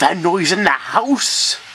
That noise in the house.